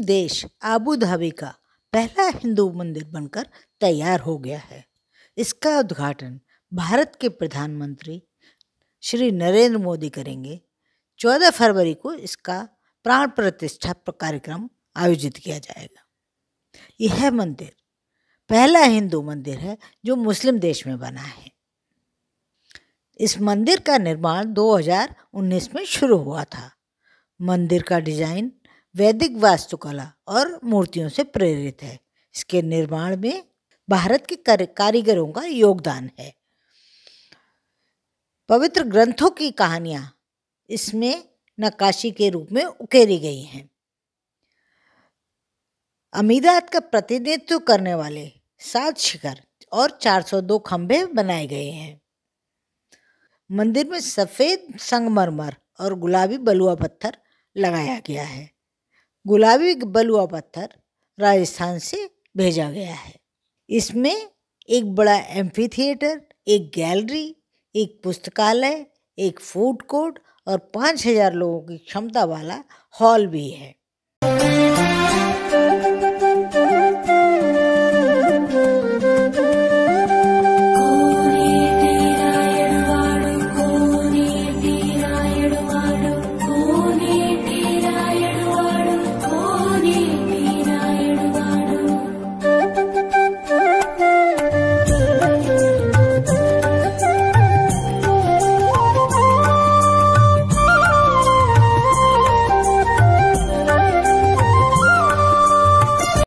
देश Abu Dhabi का पहला हिंदू मंदिर बनकर तैयार हो गया है। इसका उद्घाटन भारत के प्रधानमंत्री श्री नरेंद्र मोदी करेंगे। चौदह फरवरी को इसका प्राण प्रतिष्ठा कार्यक्रम आयोजित किया जाएगा। यह मंदिर। पहला हिंदू मंदिर है जो मुस्लिम देश में बना है। इस मंदिर का निर्माण 2019 में शुरू हुआ था। मंदिर का डिज़ाइन वैदिक वास्तुकला और मूर्तियों से प्रेरित है। इसके निर्माण में भारत के कारीगरों का योगदान है। पवित्र ग्रंथों की कहानियाँ इसमें नक्काशी के रूप में उकेरी गई हैं। अमीदात का प्रतिनिधित्व करने वाले सात शिखर और 402 खंभे बनाए गए हैं। मंदिर में सफ़ेद संगमरमर और गुलाबी बलुआ पत्थर लगाया गया है। गुलाबी बलुआ पत्थर राजस्थान से भेजा गया है। इसमें एक बड़ा एम्फी थिएटर एक गैलरी, एक पुस्तकालय, एक फ़ूड कोर्ट और पाँच हज़ार लोगों की क्षमता वाला हॉल भी है।